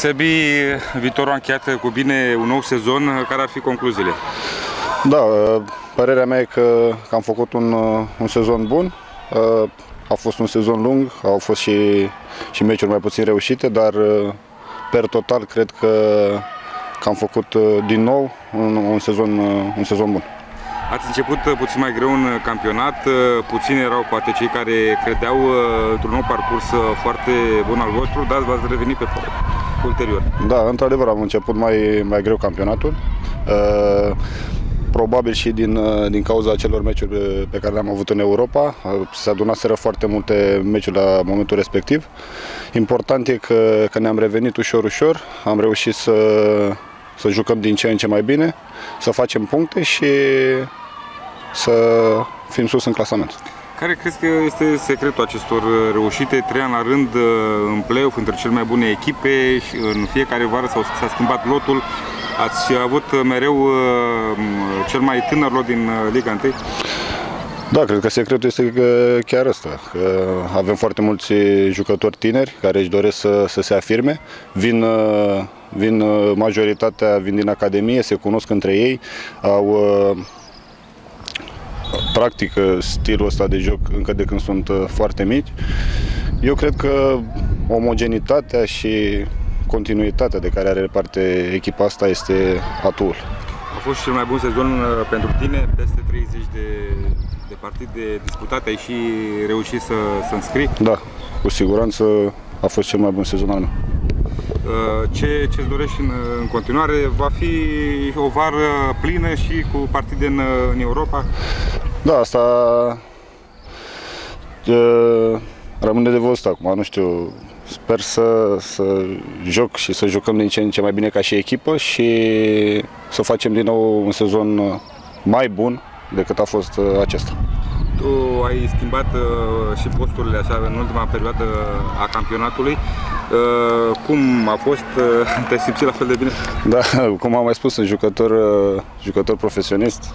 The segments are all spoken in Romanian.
Sebi, viitorul a încheiat cu bine un nou sezon. Care ar fi concluziile? Da, părerea mea e că, că am făcut un, un sezon bun. A fost un sezon lung, au fost și, și meciuri mai puțin reușite, dar per total cred că, că am făcut din nou un, un, sezon, un sezon bun. Ați început puțin mai greu în campionat, puțini erau poate cei care credeau într-un nou parcurs foarte bun al vostru, dar v-ați revenit pe ulterior. Da, într-adevăr am început mai, mai greu campionatul. Uh, probabil și din, din cauza acelor meciuri pe care le-am avut în Europa. Se adunaseră foarte multe meciuri la momentul respectiv. Important e că, că ne-am revenit ușor, ușor. Am reușit să, să jucăm din ce în ce mai bine, să facem puncte și să fim sus în clasament. Care crezi că este secretul acestor reușite? Trei ani la rând în play-off între cele mai bune echipe și în fiecare vară s-a schimbat lotul. Ați avut mereu cel mai tânăr lot din Liga 1? Da, cred că secretul este chiar ăsta, că avem foarte mulți jucători tineri care își doresc să, să se afirme, vin, vin majoritatea vin din Academie, se cunosc între ei, au practică stilul ăsta de joc încă de când sunt uh, foarte mici. Eu cred că omogenitatea și continuitatea de care are parte echipa asta este atul. A fost cel mai bun sezon uh, pentru tine, peste 30 de, de partide disputate, ai și reușit să, să înscrii? Da, cu siguranță a fost cel mai bun sezon al meu. Uh, ce îți dorești în, în continuare? Va fi o vară plină și cu partide în, în Europa? Da, asta uh, rămâne de văzut acum, nu știu, sper să, să joc și să jucăm din ce în ce mai bine ca și echipă și să facem din nou un sezon mai bun decât a fost uh, acesta. Tu ai schimbat uh, și posturile așa în ultima perioadă a campionatului. Uh, cum a fost? Uh, te-ai simțit la fel de bine? Da, cum am mai spus, sunt jucător, uh, jucător profesionist.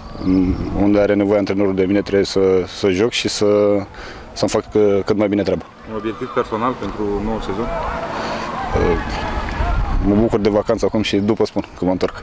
Unde are nevoie antrenorul de mine trebuie să, să joc și să, să-mi fac uh, cât mai bine treaba. Un obiectiv personal pentru nou sezon? Uh, mă bucur de vacanță acum și după spun că mă întorc.